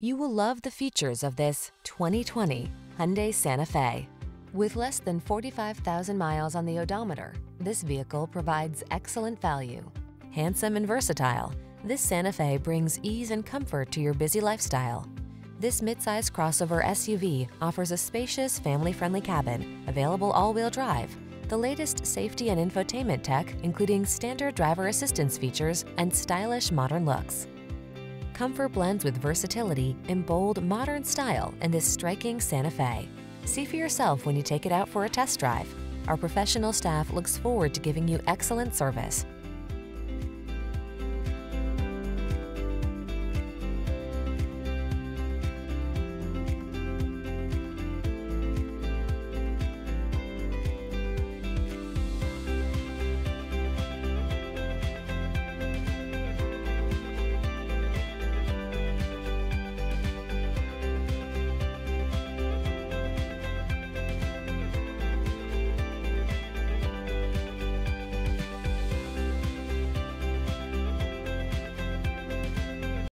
You will love the features of this 2020 Hyundai Santa Fe. With less than 45,000 miles on the odometer, this vehicle provides excellent value. Handsome and versatile, this Santa Fe brings ease and comfort to your busy lifestyle. This midsize crossover SUV offers a spacious, family-friendly cabin, available all-wheel drive, the latest safety and infotainment tech, including standard driver assistance features and stylish modern looks. Comfort blends with versatility in bold, modern style in this striking Santa Fe. See for yourself when you take it out for a test drive. Our professional staff looks forward to giving you excellent service.